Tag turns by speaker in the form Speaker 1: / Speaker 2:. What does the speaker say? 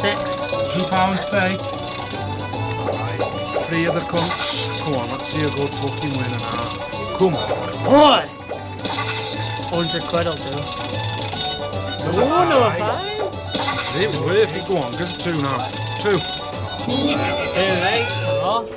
Speaker 1: Six.
Speaker 2: Two pounds pay. Three other cunts. Come on, let's see a good fucking winner now. Come on.
Speaker 1: What? 100 quid will do. Oh, number five.
Speaker 2: It was worth it. Go on, just two now. Two.
Speaker 1: Two leps, Oh.